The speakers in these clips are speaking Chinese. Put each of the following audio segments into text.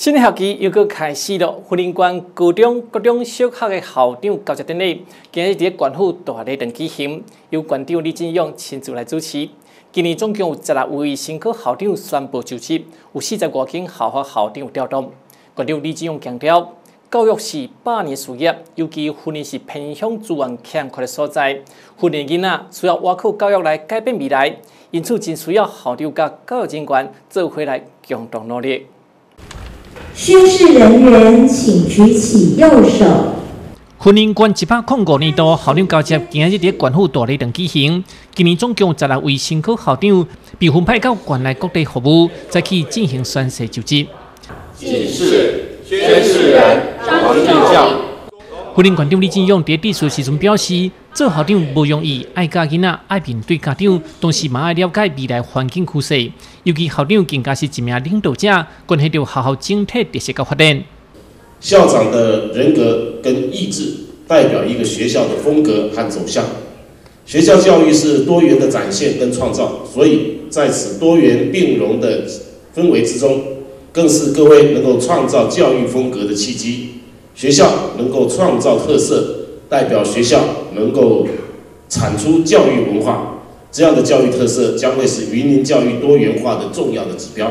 新学期又搁开始了，福林关高中各种小学的校长交接典礼，今日伫官府大礼堂举行，由县长李进勇亲自来主持。今年总共有十六位新科校长宣布就职，有四十多间校校校长有调动。馆长李进勇强调，教育是百年事业，尤其训练是偏向资源欠缺的所在，训练囡仔需要外靠教育来改变未来，因此真需要校长甲教育人员做伙来共同努力。宣誓人员，请举起右手。昆林县一百零五年度校长交接今日伫县府大礼堂举行。今年总共十六位新科校长被分派到县内各地服务，再去进行宣誓就职。宣誓人张俊孝。福林馆长李进勇在致辞时阵表示，做校长不容易，爱教囡仔，爱面对家长，同时嘛爱了解未来环境趋势。尤其校长更加是一名领导者，关系到学校整体特色和发展。校长的人格跟意志，代表一个学校的风格和走向。学校教育是多元的展现跟创造，所以在此多元并融的氛围之中，更是各位能够创造教育风格的契机。学校能够创造特色，代表学校能够产出教育文化，这样的教育特色将会是云林教育多元化的重要的指标。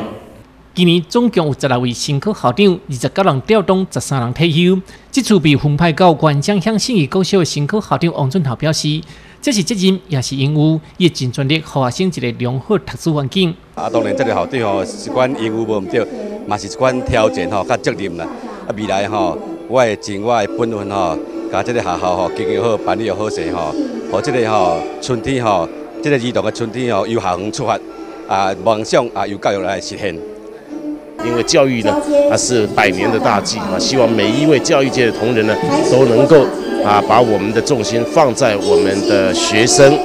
今年总共有十六位新科校长，二十九人调动，十三人退休。这次被分派到关江乡信义高校的新科校长王俊豪表示，这是责任，也是义务，也尽全力给学生一个良好读书环境。啊，当然，这个校长吼是管义务无毋对，嘛是一款挑战吼，甲责任啦。啊，未来吼。我会尽我的本分吼，甲这个学校吼经营好，办理好势吼，和这个吼春天吼，这个儿童的春天吼由校园出发，啊梦想啊由教育来实现。因为教育呢，它是百年的大计啊，希望每一位教育界的同仁呢，都能够啊把我们的重心放在我们的学生，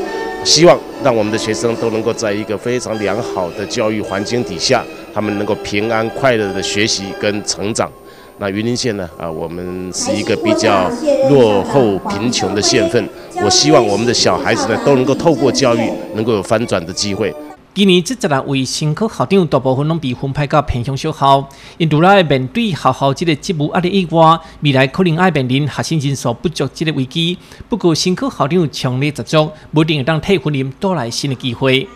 希望让我们的学生都能够在一个非常良好的教育环境底下，他们能够平安快乐的学习跟成长。那云林县呢？啊，我们是一个比较落后、贫穷的县份。我希望我们的小孩子呢，都能够透过教育，能够有翻转的机会。今年这十六位新科校长，大部分拢被分派到偏乡小校，因除了面对学校这个职务压力以外，未来可能爱面临学生人数不足这个危机。不过新科校长强烈执着，不一定会当替训练带来新的机会。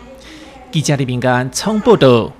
记者李明干创报道。